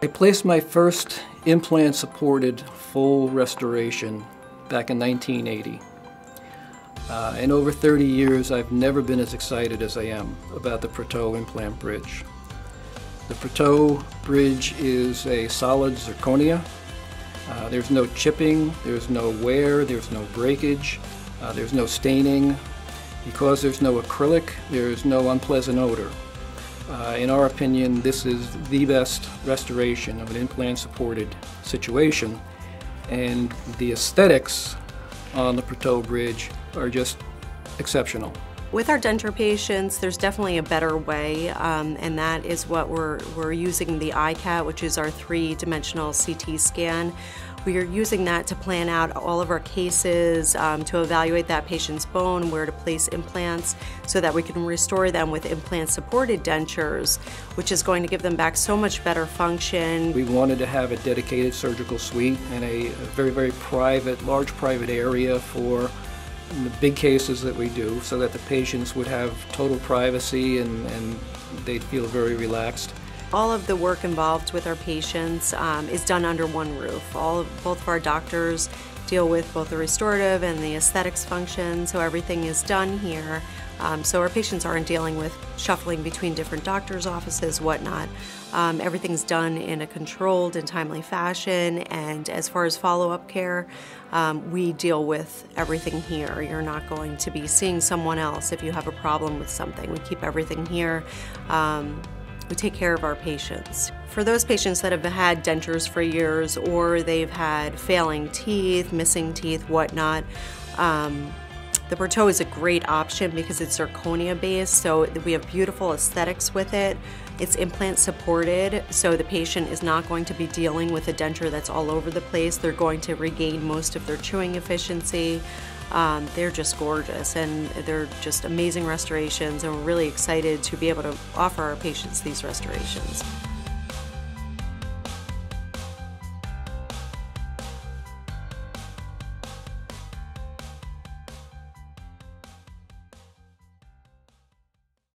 I placed my first implant-supported full restoration back in 1980. Uh, in over 30 years, I've never been as excited as I am about the Prettau implant bridge. The Prettau bridge is a solid zirconia. Uh, there's no chipping, there's no wear, there's no breakage, uh, there's no staining. Because there's no acrylic, there's no unpleasant odor. Uh, in our opinion, this is the best restoration of an implant-supported situation, and the aesthetics on the Prettau Bridge are just exceptional. With our denture patients, there's definitely a better way, um, and that is what we're, we're using the iCat, which is our three-dimensional CT scan. We are using that to plan out all of our cases, um, to evaluate that patient's bone, where to place implants, so that we can restore them with implant-supported dentures, which is going to give them back so much better function. We wanted to have a dedicated surgical suite and a, very, very private, large private area for the big cases that we do so that the patients would have total privacy and, and they'd feel very relaxed. All of the work involved with our patients um, is done under one roof. All of, both of our doctors deal with both the restorative and the aesthetics function, so everything is done here. Um, so our patients aren't dealing with shuffling between different doctors' offices, whatnot. Um, everything's done in a controlled and timely fashion, and as far as follow-up care, um, we deal with everything here. You're not going to be seeing someone else if you have a problem with something. We keep everything here. We take care of our patients. For those patients that have had dentures for years or they've had failing teeth, missing teeth, whatnot, um, the Prettau is a great option because it's zirconia based, so we have beautiful aesthetics with it. It's implant supported, so the patient is not going to be dealing with a denture that's all over the place. They're going to regain most of their chewing efficiency. Um, they're just gorgeous and they're just amazing restorations and we're really excited to be able to offer our patients these restorations.